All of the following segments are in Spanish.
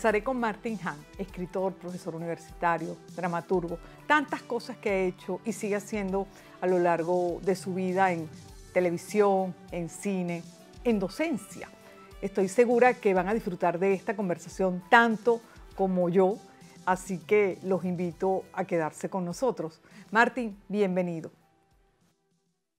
conversaré con Martin Hahn, escritor, profesor universitario, dramaturgo, tantas cosas que ha hecho y sigue haciendo a lo largo de su vida en televisión, en cine, en docencia. Estoy segura que van a disfrutar de esta conversación tanto como yo, así que los invito a quedarse con nosotros. Martín, bienvenido.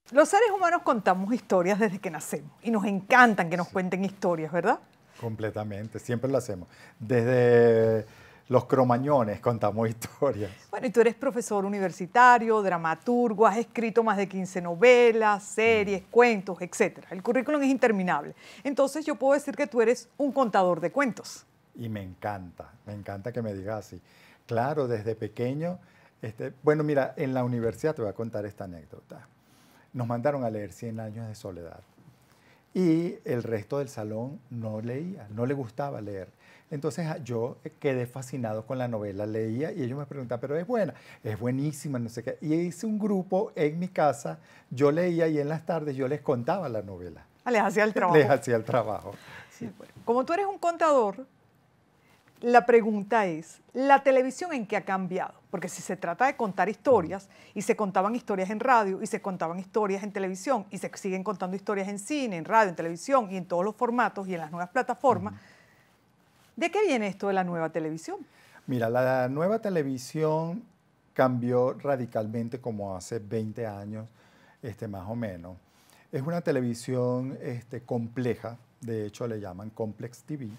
Los seres humanos contamos historias desde que nacemos y nos encantan que nos cuenten historias, ¿verdad? Completamente, siempre lo hacemos. Desde los cromañones contamos historias. Bueno, y tú eres profesor universitario, dramaturgo, has escrito más de 15 novelas, series, mm. cuentos, etc. El currículum es interminable. Entonces yo puedo decir que tú eres un contador de cuentos. Y me encanta, me encanta que me digas así. Claro, desde pequeño, este, bueno, mira, en la universidad te voy a contar esta anécdota nos mandaron a leer Cien años de soledad. Y el resto del salón no leía, no le gustaba leer. Entonces ah, yo quedé fascinado con la novela, leía y ellos me preguntaban, pero es buena, es buenísima, no sé qué. Y hice un grupo en mi casa, yo leía y en las tardes yo les contaba la novela. Ah, les hacía el trabajo. Les hacía el trabajo. Como tú eres un contador, la pregunta es, ¿la televisión en qué ha cambiado? Porque si se trata de contar historias, y se contaban historias en radio, y se contaban historias en televisión, y se siguen contando historias en cine, en radio, en televisión, y en todos los formatos, y en las nuevas plataformas, ¿de qué viene esto de la nueva televisión? Mira, la nueva televisión cambió radicalmente como hace 20 años, este, más o menos. Es una televisión este, compleja, de hecho le llaman Complex TV.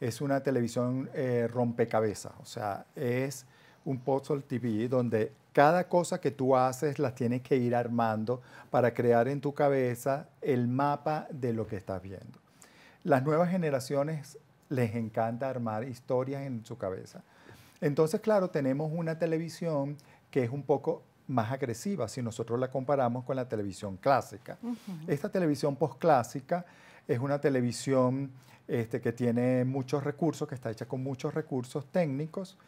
Es una televisión eh, rompecabezas, o sea, es un puzzle TV donde cada cosa que tú haces la tienes que ir armando para crear en tu cabeza el mapa de lo que estás viendo. Las nuevas generaciones les encanta armar historias en su cabeza. Entonces, claro, tenemos una televisión que es un poco más agresiva si nosotros la comparamos con la televisión clásica. Esta televisión postclásica es una televisión este, que tiene muchos recursos, que está hecha con muchos recursos técnicos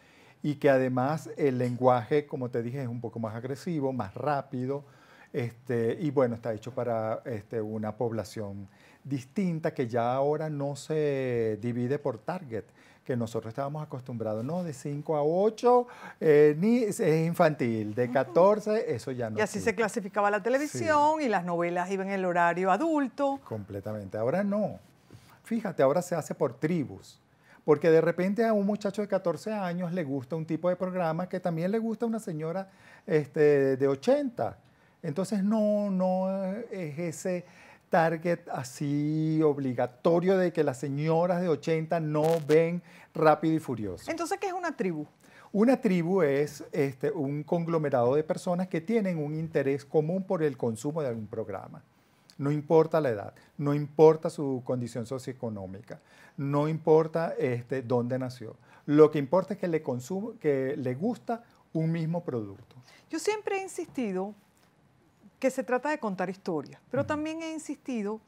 y que además el lenguaje, como te dije, es un poco más agresivo, más rápido, este, y bueno, está hecho para este, una población distinta que ya ahora no se divide por target, que nosotros estábamos acostumbrados, no, de 5 a 8 eh, ni, es infantil, de 14 eso ya no. Y así se clasificaba la televisión y las novelas iban en el horario adulto. Completamente, ahora no. Fíjate, ahora se hace por tribus. Porque de repente a un muchacho de 14 años le gusta un tipo de programa que también le gusta a una señora este, de 80. Entonces no, no es ese target así obligatorio de que las señoras de 80 no ven rápido y furioso. Entonces, ¿qué es una tribu? Una tribu es este, un conglomerado de personas que tienen un interés común por el consumo de algún programa. No importa la edad, no importa su condición socioeconómica, no importa este, dónde nació. Lo que importa es que le, consume, que le gusta un mismo producto. Yo siempre he insistido que se trata de contar historias, pero también he insistido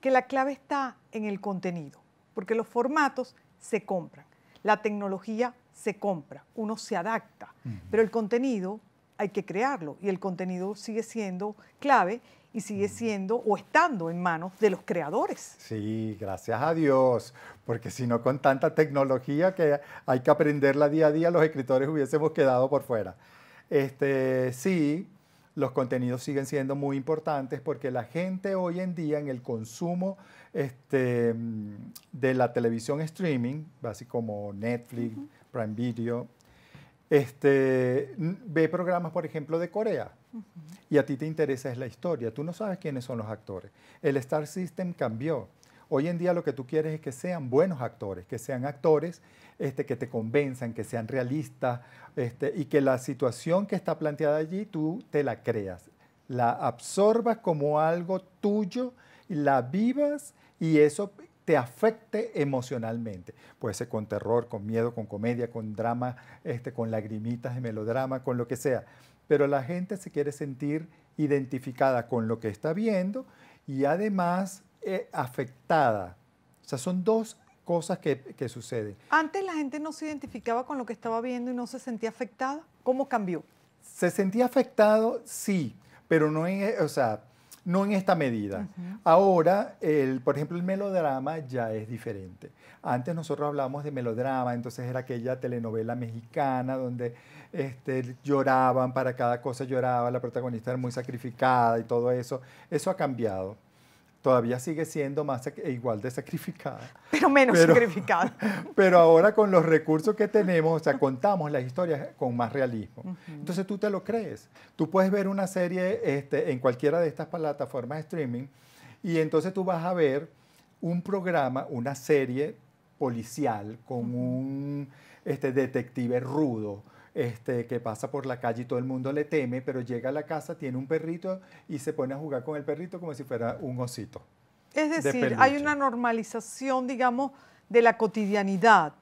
que la clave está en el contenido, porque los formatos se compran, la tecnología se compra, uno se adapta, pero el contenido hay que crearlo y el contenido sigue siendo clave y sigue siendo o estando en manos de los creadores. Sí, gracias a Dios, porque si no con tanta tecnología que hay que aprenderla día a día, los escritores hubiésemos quedado por fuera. Este, sí, los contenidos siguen siendo muy importantes porque la gente hoy en día en el consumo este, de la televisión streaming, así como Netflix, Prime Video, este, ve programas, por ejemplo, de Corea. Y a ti te interesa es la historia. Tú no sabes quiénes son los actores. El Star System cambió. Hoy en día lo que tú quieres es que sean buenos actores, que sean actores este, que te convenzan, que sean realistas este, y que la situación que está planteada allí tú te la creas, la absorbas como algo tuyo, la vivas y eso te afecte emocionalmente. Puede ser con terror, con miedo, con comedia, con drama, este, con lagrimitas de melodrama, con lo que sea. Pero la gente se quiere sentir identificada con lo que está viendo y además eh, afectada. O sea, son dos cosas que, que, suceden. Antes la gente no se identificaba con lo que estaba viendo y no se sentía afectada. ¿Cómo cambió? Se sentía afectado, sí, pero no en, o sea, no en esta medida. Ahora, el, por ejemplo, el melodrama ya es diferente. Antes nosotros hablábamos de melodrama, entonces era aquella telenovela mexicana donde este, lloraban, para cada cosa lloraba, la protagonista era muy sacrificada y todo eso. Eso ha cambiado todavía sigue siendo más e igual de sacrificada. Pero menos sacrificada. Pero ahora con los recursos que tenemos, o sea, contamos las historias con más realismo. Entonces tú te lo crees. Tú puedes ver una serie este, en cualquiera de estas plataformas de streaming y entonces tú vas a ver un programa, una serie policial con un este, detective rudo este, que pasa por la calle y todo el mundo le teme, pero llega a la casa, tiene un perrito y se pone a jugar con el perrito como si fuera un osito. Es decir, hay una normalización, digamos, de la cotidianidad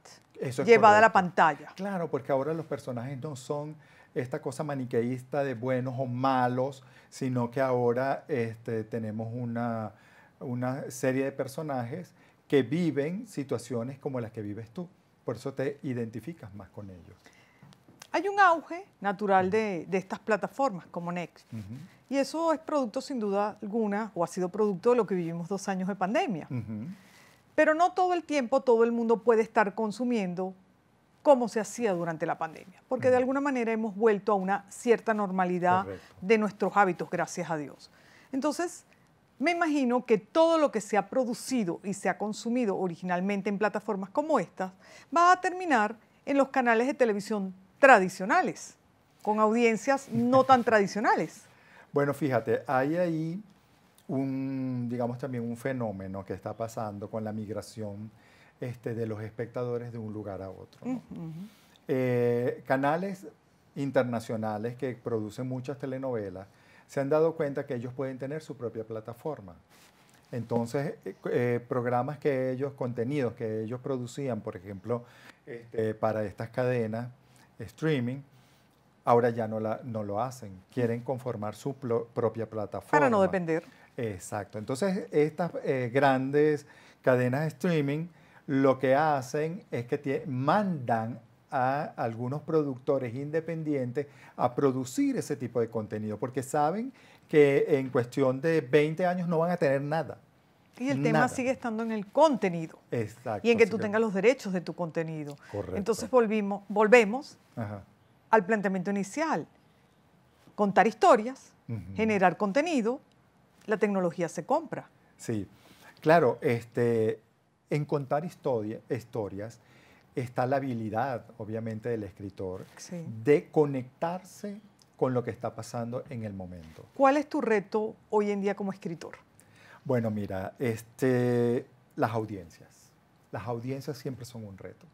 llevada a la pantalla. Claro, porque ahora los personajes no son esta cosa maniqueísta de buenos o malos, sino que ahora este, tenemos una, una serie de personajes que viven situaciones como las que vives tú. Por eso te identificas más con ellos. Hay un auge natural de, estas plataformas como Next. Y eso es producto, sin duda alguna, o ha sido producto de lo que vivimos dos años de pandemia. Pero no todo el tiempo todo el mundo puede estar consumiendo como se hacía durante la pandemia, porque de alguna manera hemos vuelto a una cierta normalidad de nuestros hábitos, gracias a Dios. Entonces, me imagino que todo lo que se ha producido y se ha consumido originalmente en plataformas como estas va a terminar en los canales de televisión tradicionales, con audiencias no tan tradicionales. Bueno, fíjate, hay ahí un, digamos también un fenómeno que está pasando con la migración este, de los espectadores de un lugar a otro. Eh, canales internacionales que producen muchas telenovelas se han dado cuenta que ellos pueden tener su propia plataforma. Entonces, eh, eh, programas que ellos, contenidos que ellos producían, por ejemplo, este, para estas cadenas, streaming, ahora ya no, la, no lo hacen. Quieren conformar su propia plataforma. Para no depender. Exacto. Entonces, estas eh, grandes cadenas de streaming lo que hacen es que mandan a algunos productores independientes a producir ese tipo de contenido, porque saben que en cuestión de 20 años no van a tener nada. Y el tema sigue estando en el contenido. Exacto. Y en que tú tengas los derechos de tu contenido. Correcto. Entonces volvimos, volvemos al planteamiento inicial. Contar historias, generar contenido, la tecnología se compra. Sí, claro, este, en contar historia, historias está la habilidad, obviamente, del escritor de conectarse con lo que está pasando en el momento. ¿Cuál es tu reto hoy en día como escritor? Bueno, mira, este, las audiencias. Las audiencias siempre son un reto.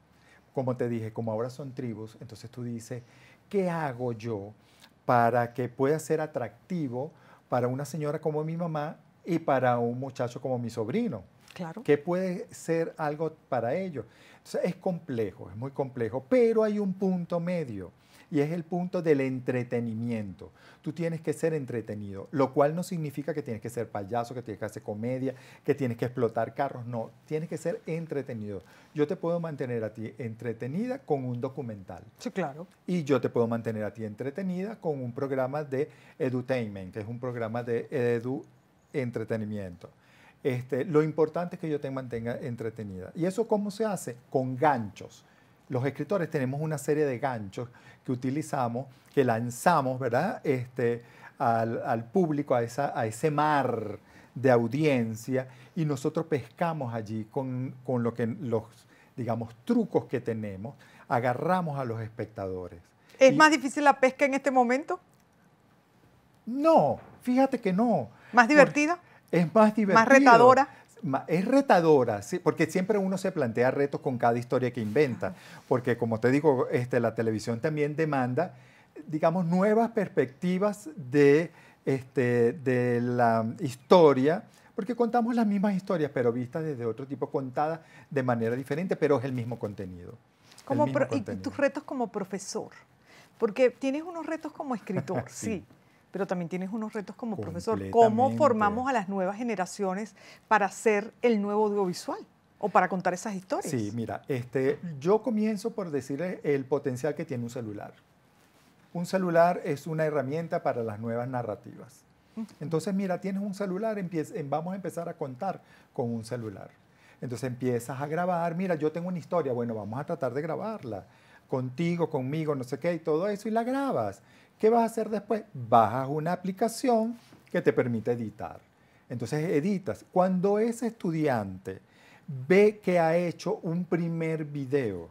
Como te dije, como ahora son tribus, entonces tú dices, ¿qué hago yo para que pueda ser atractivo para una señora como mi mamá y para un muchacho como mi sobrino? Claro. ¿Qué puede ser algo para ellos? Entonces es complejo, es muy complejo, pero hay un punto medio y es el punto del entretenimiento. Tú tienes que ser entretenido, lo cual no significa que tienes que ser payaso, que tienes que hacer comedia, que tienes que explotar carros, no, tienes que ser entretenido. Yo te puedo mantener a ti entretenida con un documental. Sí, claro. Y yo te puedo mantener a ti entretenida con un programa de edutainment, que es un programa de edu entretenimiento. Este, lo importante es que yo te mantenga entretenida. ¿Y eso cómo se hace? Con ganchos los escritores tenemos una serie de ganchos que utilizamos, que lanzamos, ¿verdad? Este, al, público, a, esa, a ese mar de audiencia, y nosotros pescamos allí con, lo que los, digamos, trucos que tenemos, agarramos a los espectadores. ¿Es más difícil la pesca en este momento? No, fíjate que no. ¿Más divertida? Es más divertida. ¿Más retadora? Es retadora, porque siempre uno se plantea retos con cada historia que inventa, porque como te digo, este, la televisión también demanda, digamos, nuevas perspectivas de, este, de la historia, porque contamos las mismas historias, pero vistas desde otro tipo, contadas de manera diferente, pero es el mismo contenido. Como Y tus retos como profesor, porque tienes unos retos como escritor, sí pero también tienes unos retos como profesor. ¿Cómo formamos a las nuevas generaciones para hacer el nuevo audiovisual? o para contar esas historias. Sí, mira, este, yo comienzo por decirle el potencial que tiene un celular. Un celular es una herramienta para las nuevas narrativas. Entonces, mira, tienes un celular, vamos a empezar a contar con un celular. Entonces empiezas a grabar, mira, yo tengo una historia, bueno, vamos a tratar de grabarla contigo, conmigo, no sé qué, y todo eso, y la grabas. ¿Qué vas a hacer después? Bajas una aplicación que te permite editar. Entonces editas. Cuando ese estudiante ve que ha hecho un primer video,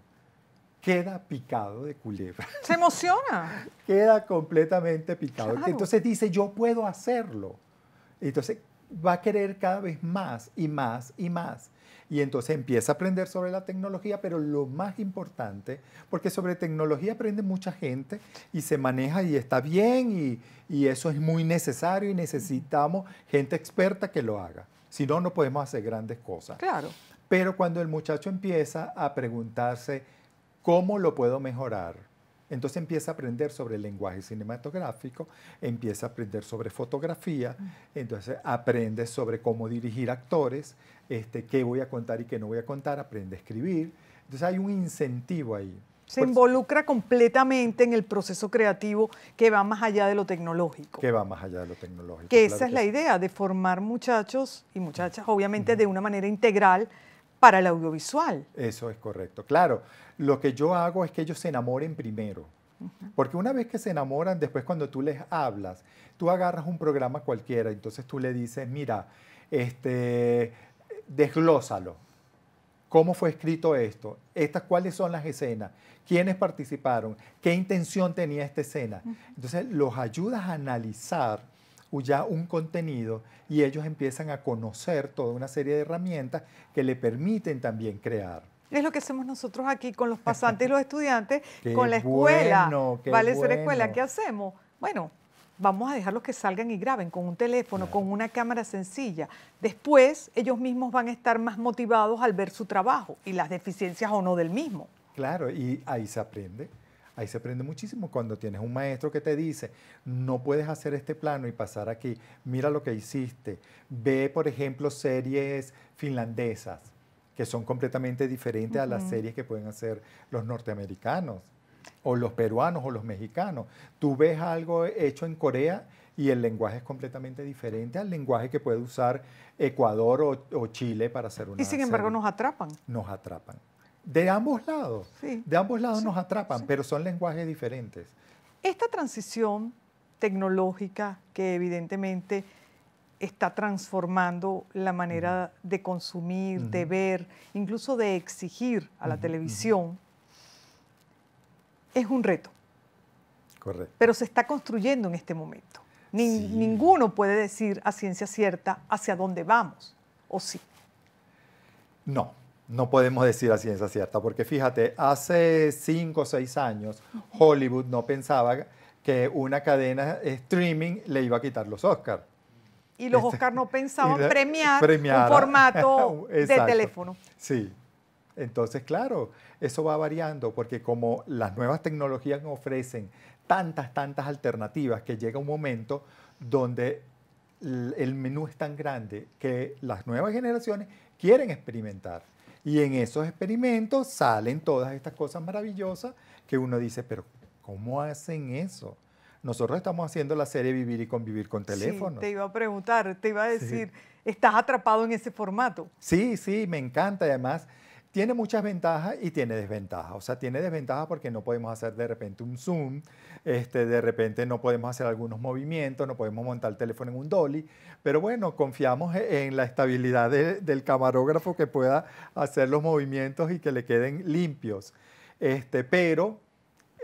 queda picado de culebra. Se emociona. queda completamente picado. Entonces dice, yo puedo hacerlo. Entonces va a querer cada vez más y más y más. Y entonces empieza a aprender sobre la tecnología, pero lo más importante, porque sobre tecnología aprende mucha gente y se maneja y está bien y, y eso es muy necesario y necesitamos gente experta que lo haga. Si no, no podemos hacer grandes cosas. Claro. Pero cuando el muchacho empieza a preguntarse, ¿cómo lo puedo mejorar? Entonces empieza a aprender sobre el lenguaje cinematográfico, empieza a aprender sobre fotografía, entonces aprende sobre cómo dirigir actores, este, qué voy a contar y qué no voy a contar, aprende a escribir. Entonces hay un incentivo ahí. Se involucra completamente en el proceso creativo que va más allá de lo tecnológico. Que va más allá de lo tecnológico. Que esa es la idea, de formar muchachos y muchachas, obviamente de una manera integral para el audiovisual. Eso es correcto. Claro, lo que yo hago es que ellos se enamoren primero. Porque una vez que se enamoran, después cuando tú les hablas, tú agarras un programa cualquiera, entonces tú le dices, mira, este, desglósalo. ¿Cómo fue escrito esto? Estas, ¿Cuáles son las escenas? ¿Quiénes participaron? ¿Qué intención tenía esta escena? Entonces los ayudas a analizar ya un contenido y ellos empiezan a conocer toda una serie de herramientas que le permiten también crear. Es lo que hacemos nosotros aquí con los pasantes y los estudiantes, con la escuela. vale ser escuela. ¿Qué hacemos? Bueno, vamos a dejarlos que salgan y graben con un teléfono, con una cámara sencilla. Después ellos mismos van a estar más motivados al ver su trabajo y las deficiencias o no del mismo. Claro, y ahí se aprende. Ahí se aprende muchísimo cuando tienes un maestro que te dice, no puedes hacer este plano y pasar aquí, mira lo que hiciste. Ve, por ejemplo, series finlandesas, que son completamente diferentes a las series que pueden hacer los norteamericanos, o los peruanos, o los mexicanos. Tú ves algo hecho en Corea y el lenguaje es completamente diferente al lenguaje que puede usar Ecuador o, Chile para hacer una Y sin embargo nos atrapan. Nos atrapan. De ambos lados. De ambos lados nos atrapan, pero son lenguajes diferentes. Esta transición tecnológica que evidentemente está transformando la manera de consumir, de ver, incluso de exigir a la televisión, es un reto. Correcto. Pero se está construyendo en este momento. Ninguno puede decir a ciencia cierta hacia dónde vamos, ¿o sí? No, no podemos decir a ciencia cierta, porque fíjate, hace cinco o seis años Hollywood no pensaba que una cadena streaming le iba a quitar los Oscars. Y los este, Oscars no pensaban premiar, un formato de teléfono. Sí. Entonces, claro, eso va variando, porque como las nuevas tecnologías ofrecen tantas, tantas alternativas, que llega un momento donde el menú es tan grande que las nuevas generaciones quieren experimentar. Y en esos experimentos salen todas estas cosas maravillosas que uno dice, pero ¿cómo hacen eso? Nosotros estamos haciendo la serie Vivir y Convivir con teléfono. te iba a preguntar, te iba a decir, ¿estás atrapado en ese formato? Sí, sí, me encanta. Además, tiene muchas ventajas y tiene desventajas. O sea, tiene desventajas porque no podemos hacer de repente un zoom, este, de repente no podemos hacer algunos movimientos, no podemos montar el teléfono en un dolly, pero bueno, confiamos e, en la estabilidad del camarógrafo que pueda hacer los movimientos y que le queden limpios. Este, pero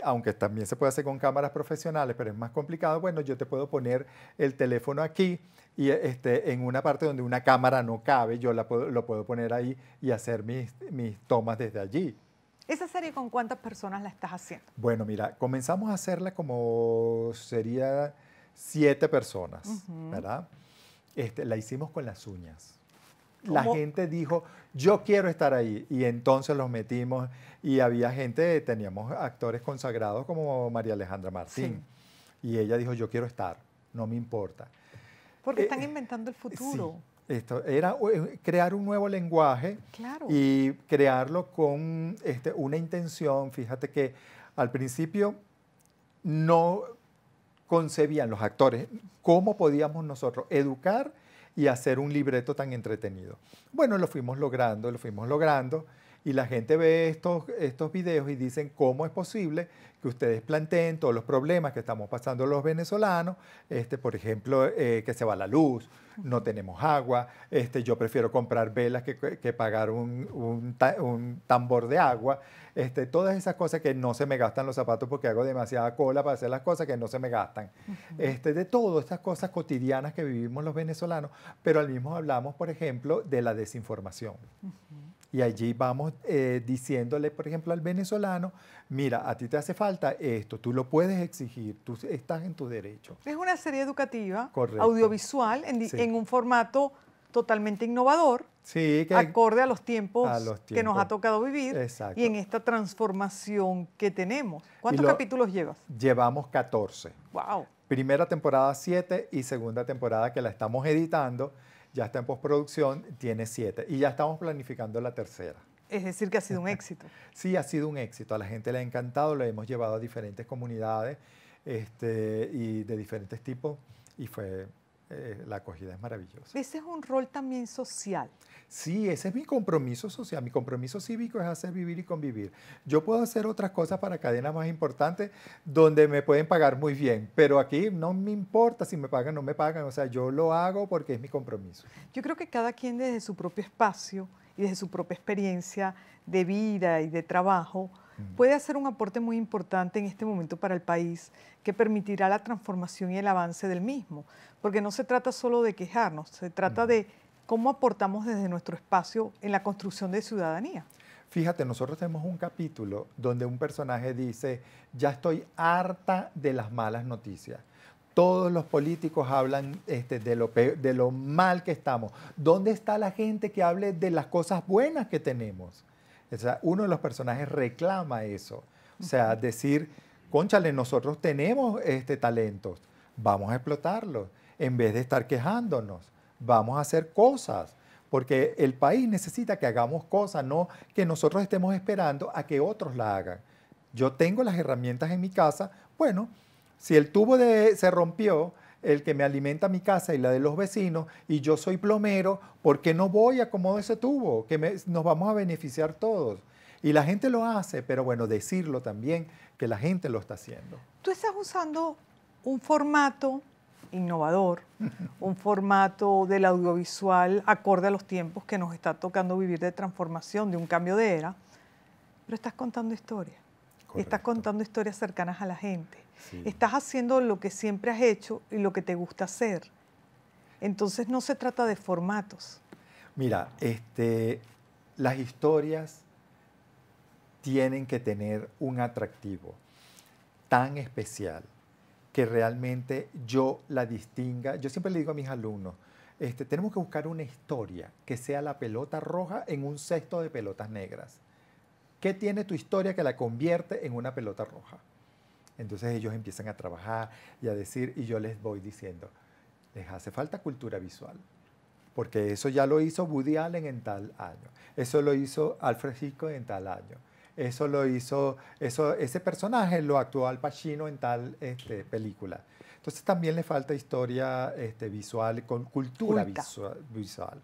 aunque también se puede hacer con cámaras profesionales, pero es más complicado, bueno, yo te puedo poner el teléfono aquí y este, en una parte donde una cámara no cabe, yo la lo puedo poner ahí y hacer mis, mis tomas desde allí. ¿Esa serie con cuántas personas la estás haciendo? Bueno, mira, comenzamos a hacerla como sería siete personas, ¿verdad? Este, la hicimos con las uñas. La gente dijo, yo quiero estar ahí. Y entonces los metimos y había gente, teníamos actores consagrados como María Alejandra Martín. Y ella dijo, yo quiero estar, no me importa. Porque están eh, inventando el futuro. Esto era eh, crear un nuevo lenguaje y crearlo con este, una intención. Fíjate que al principio no concebían los actores, cómo podíamos nosotros educar y hacer un libreto tan entretenido. Bueno, lo fuimos logrando, lo fuimos logrando y la gente ve estos, estos videos y dicen cómo es posible que ustedes planteen todos los problemas que estamos pasando los venezolanos, este, por ejemplo, eh, que se va la luz, no tenemos agua, este, yo prefiero comprar velas que, que pagar un, un, un, tambor de agua, este, todas esas cosas que no se me gastan los zapatos porque hago demasiada cola para hacer las cosas que no se me gastan. este, de todas estas cosas cotidianas que vivimos los venezolanos, pero al mismo hablamos, por ejemplo, de la desinformación. Y allí vamos eh, diciéndole, por ejemplo, al venezolano, mira, a ti te hace falta esto, tú lo puedes exigir, tú estás en tu derecho. Es una serie educativa, audiovisual, en, en, un formato totalmente innovador, sí, que acorde a los, tiempos que nos ha tocado vivir y en esta transformación que tenemos. ¿Cuántos capítulos llevas? Llevamos 14. ¡Wow! Primera temporada 7 y segunda temporada que la estamos editando ya está en postproducción, tiene siete y ya estamos planificando la tercera. Es decir, que ha sido un éxito. sí, ha sido un éxito. A la gente le ha encantado, lo hemos llevado a diferentes comunidades este, y de diferentes tipos y fue eh, la acogida es maravillosa. Ese es un rol también social. Sí, ese es mi compromiso social. Mi compromiso cívico es hacer vivir y convivir. Yo puedo hacer otras cosas para cadenas más importantes donde me pueden pagar muy bien, pero aquí no me importa si me pagan o no me pagan. O sea, yo lo hago porque es mi compromiso. Yo creo que cada quien desde su propio espacio y desde su propia experiencia de vida y de trabajo puede hacer un aporte muy importante en este momento para el país que permitirá la transformación y el avance del mismo. Porque no se trata solo de quejarnos, se trata de ¿Cómo aportamos desde nuestro espacio en la construcción de ciudadanía? Fíjate, nosotros tenemos un capítulo donde un personaje dice, ya estoy harta de las malas noticias. Todos los políticos hablan este, de, lo de lo mal que estamos. ¿Dónde está la gente que hable de las cosas buenas que tenemos? O sea, uno de los personajes reclama eso. O sea, decir, conchale, nosotros tenemos este talentos, vamos a explotarlos, en vez de estar quejándonos vamos a hacer cosas, porque el país necesita que hagamos cosas, no que nosotros estemos esperando a que otros la hagan. Yo tengo las herramientas en mi casa, bueno, si el tubo de, se rompió, el que me alimenta mi casa y la de los vecinos, y yo soy plomero, ¿por qué no voy a acomodar ese tubo? Que nos vamos a beneficiar todos. Y la gente lo hace, pero bueno, decirlo también, que la gente lo está haciendo. Tú estás usando un formato innovador, un formato del audiovisual acorde a los tiempos que nos está tocando vivir de transformación, de un cambio de era, pero estás contando historias. Estás contando historias cercanas a la gente. Estás haciendo lo que siempre has hecho y lo que te gusta hacer. Entonces no se trata de formatos. Mira, este, las historias tienen que tener un atractivo tan especial que realmente yo la distinga. Yo siempre le digo a mis alumnos, este, tenemos que buscar una historia que sea la pelota roja en un cesto de pelotas negras. ¿Qué tiene tu historia que la convierte en una pelota roja? Entonces ellos empiezan a trabajar y a decir, y yo les voy diciendo, les hace falta cultura visual, porque eso ya lo hizo Woody Allen en tal año, eso lo hizo Alfred Hitchcock en tal año, eso lo hizo, eso, ese personaje lo actuó Al Pacino en tal este, película. Entonces también le falta historia este, visual, con cultura visual,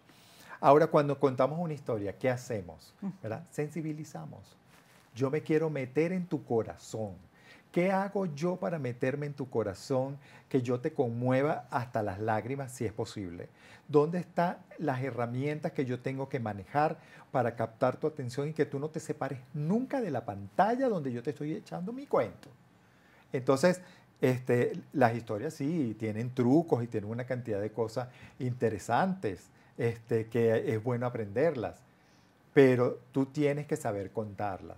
Ahora, cuando contamos una historia, ¿qué hacemos? Sensibilizamos. Yo me quiero meter en tu corazón. ¿Qué hago yo para meterme en tu corazón que yo te conmueva hasta las lágrimas si es posible? ¿Dónde están las herramientas que yo tengo que manejar para captar tu atención y que tú no te separes nunca de la pantalla donde yo te estoy echando mi cuento? Entonces, este, las historias sí tienen trucos y tienen una cantidad de cosas interesantes este, que es bueno aprenderlas, pero tú tienes que saber contarlas.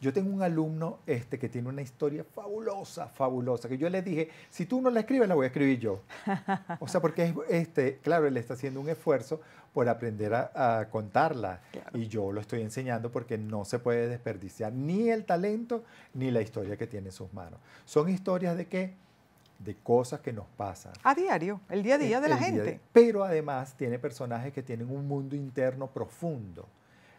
Yo tengo un alumno este, que tiene una historia fabulosa, fabulosa, que yo le dije, si tú no la escribes, la voy a escribir yo. O sea, porque es, este, claro, él está haciendo un esfuerzo por aprender a, contarla. Y yo lo estoy enseñando porque no se puede desperdiciar ni el talento ni la historia que tiene en sus manos. Son historias de qué? De cosas que nos pasan. A diario, el día a día de la gente. pero además tiene personajes que tienen un mundo interno profundo.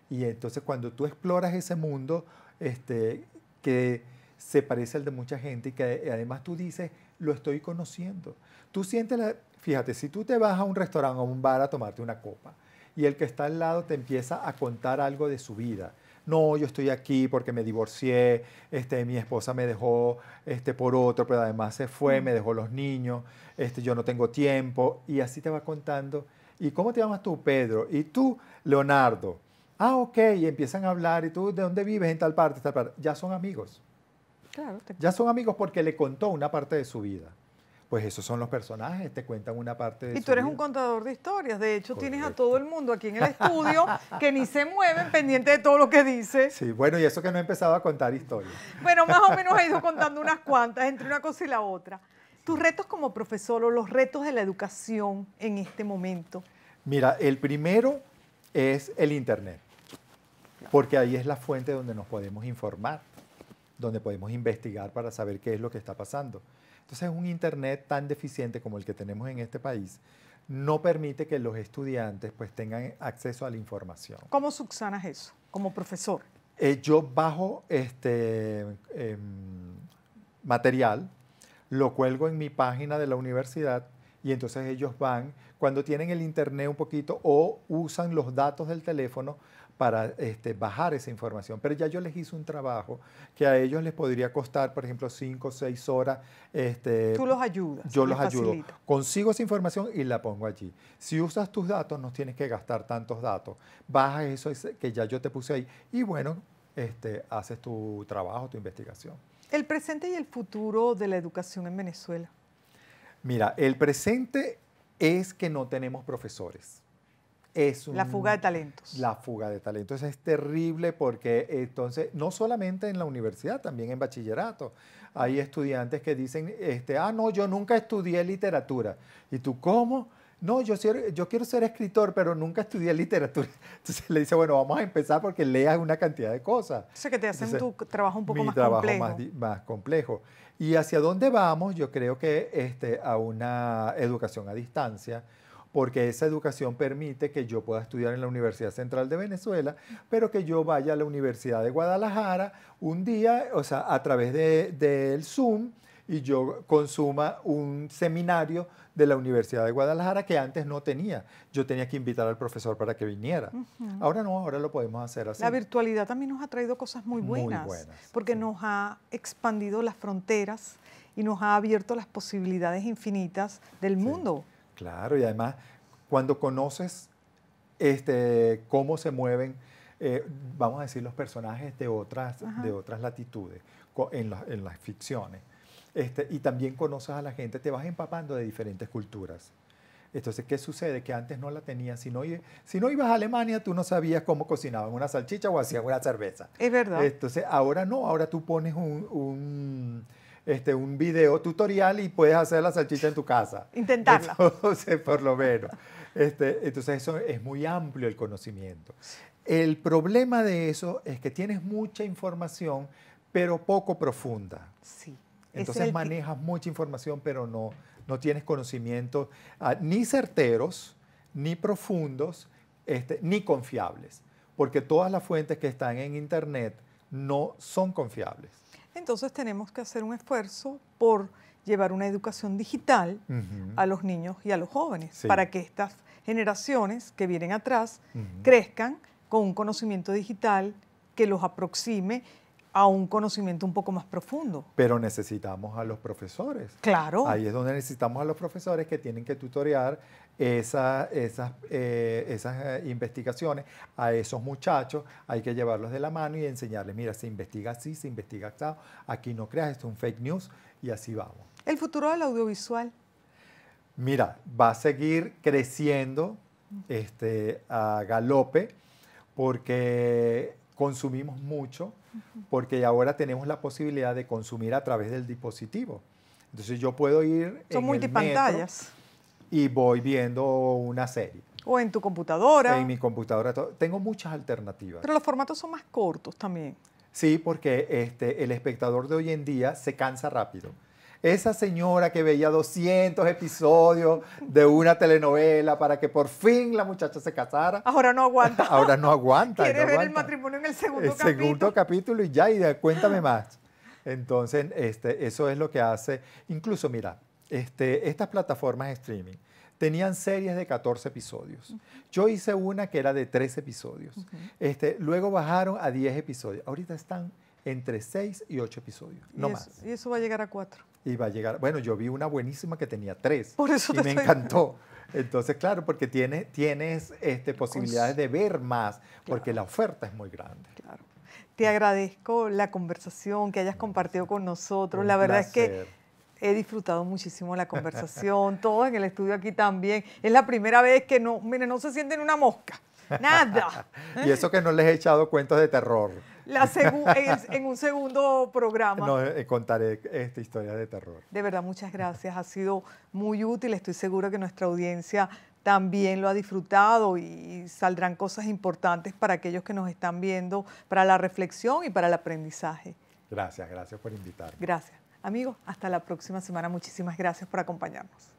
Y entonces cuando tú exploras ese mundo, este, que se parece al de mucha gente y que además tú dices, lo estoy conociendo. Tú sientes la, fíjate, si tú te vas a un restaurante o un bar a tomarte una copa y el que está al lado te empieza a contar algo de su vida. No, yo estoy aquí porque me divorcié, este, mi esposa me dejó este, por otro, pero además se fue, me dejó los niños, este, yo no tengo tiempo, y así te va contando. ¿Y cómo te llamas tú, Pedro? Y tú, Leonardo. Ah, ok, y empiezan a hablar, ¿y tú de dónde vives? En tal parte, tal parte. Ya son amigos. Claro, Ya son amigos porque le contó una parte de su vida pues esos son los personajes, te cuentan una parte de Y tú eres un contador de historias, de hecho tienes a todo el mundo aquí en el estudio que ni se mueven pendiente de todo lo que dice. Sí, bueno, y eso que no he empezado a contar historias. Bueno, más o menos he ido contando unas cuantas entre una cosa y la otra. Tus retos como profesor o los retos de la educación en este momento. Mira, el primero es el Internet, porque ahí es la fuente donde nos podemos informar, donde podemos investigar para saber qué es lo que está pasando. Entonces, un Internet tan deficiente como el que tenemos en este país no permite que los estudiantes pues, tengan acceso a la información. ¿Cómo subsanas eso como profesor? Eh, yo bajo este em, material, lo cuelgo en mi página de la universidad y entonces ellos van, cuando tienen el internet un poquito o usan los datos del teléfono para este, bajar esa información. Pero ya yo les hice un trabajo que a ellos les podría costar, por ejemplo, cinco o seis horas. Este, Tú los ayudas. Yo los ayudo. Consigo esa información y la pongo allí. Si usas tus datos, no tienes que gastar tantos datos. Baja eso que ya yo te puse ahí y bueno, este, haces tu trabajo, tu investigación. El presente y el futuro de la educación en Venezuela. Mira, el presente es que no tenemos profesores la fuga de talentos. La fuga de talentos es terrible porque entonces, no solamente en la universidad, también en bachillerato, hay estudiantes que dicen, este, ah, no, yo nunca estudié literatura. ¿Y tú cómo? No, yo, yo quiero ser escritor, pero nunca estudié literatura. Entonces le dice, bueno, vamos a empezar porque leas una cantidad de cosas. O sea, que te hacen tu trabajo un poco mi más trabajo complejo. Más, más complejo. Y hacia dónde vamos, yo creo que este, a una educación a distancia, porque esa educación permite que yo pueda estudiar en la Universidad Central de Venezuela, pero que yo vaya a la Universidad de Guadalajara un día, o sea, a través del de, Zoom, y yo consuma un seminario de la Universidad de Guadalajara que antes no tenía. Yo tenía que invitar al profesor para que viniera. Ahora no, ahora lo podemos hacer así. La virtualidad también nos ha traído cosas muy buenas, muy buenas porque nos ha expandido las fronteras y nos ha abierto las posibilidades infinitas del mundo. Claro, y además cuando conoces este, cómo se mueven, eh, vamos a decir, los personajes de otras, de otras latitudes en, en las ficciones, este, y también conoces a la gente, te vas empapando de diferentes culturas. Entonces, ¿qué sucede? Que antes no la tenías. Si no, si no ibas a Alemania, tú no sabías cómo cocinaban una salchicha o hacían una cerveza. Es verdad. Entonces, ahora no, ahora tú pones un este, un video tutorial y puedes hacer la salchicha en tu casa. Intentarla. Entonces, por lo menos. Este, entonces, eso es muy amplio el conocimiento. El problema de eso es que tienes mucha información, pero poco profunda. Sí. Entonces manejas mucha información, pero no, no tienes conocimientos ah, ni certeros, ni profundos, este, ni confiables. Porque todas las fuentes que están en Internet no son confiables. Entonces tenemos que hacer un esfuerzo por llevar una educación digital a los niños y a los jóvenes, para que estas generaciones que vienen atrás crezcan con un conocimiento digital que los aproxime a un conocimiento un poco más profundo. Pero necesitamos a los profesores. Claro. Ahí es donde necesitamos a los profesores que tienen que tutorear esas, eh, esas eh, investigaciones a esos muchachos. Hay que llevarlos de la mano y enseñarles, mira, se investiga así, se investiga así, aquí no creas, esto es un fake news y así vamos. ¿El futuro del audiovisual? Mira, va a seguir creciendo este, a galope porque consumimos mucho porque ahora tenemos la posibilidad de consumir a través del dispositivo. Entonces yo puedo ir Son multipantallas. y voy viendo una serie. O en tu computadora. En mi computadora. Tengo muchas alternativas. Pero los formatos son más cortos también. Sí, porque este, el espectador de hoy en día se cansa rápido. Esa señora que veía 200 episodios de una telenovela para que por fin la muchacha se casara. Ahora no aguanta. Ahora no aguanta. Quiere ver el matrimonio en el segundo capítulo. El segundo capítulo y ya, y de, cuéntame más. Entonces, este, eso es lo que hace. Incluso, mira, este, estas plataformas de streaming tenían series de 14 episodios. Yo hice una que era de 3 episodios. este, luego bajaron a 10 episodios. Ahorita están entre 6 y 8 episodios, no y más. Y eso va a llegar a 4. Y va a llegar, bueno, yo vi una buenísima que tenía 3. Por eso y te me estoy- encantó. Entonces, claro, porque tiene, tienes este, posibilidades de ver más, porque la oferta es muy grande. Claro. Te agradezco la conversación que hayas compartido con nosotros. Un la verdad es que he disfrutado muchísimo la conversación. Todos en el estudio aquí también. Es la primera vez que no, mire, no se sienten una mosca. Nada. Y eso que no les he echado cuentos de terror. La en un segundo programa. No eh, contaré esta historia de terror. De verdad, muchas gracias. Ha sido muy útil. Estoy segura que nuestra audiencia también lo ha disfrutado y saldrán cosas importantes para aquellos que nos están viendo, para la reflexión y para el aprendizaje. Gracias, gracias por invitarme. Gracias. Amigos, hasta la próxima semana. Muchísimas gracias por acompañarnos.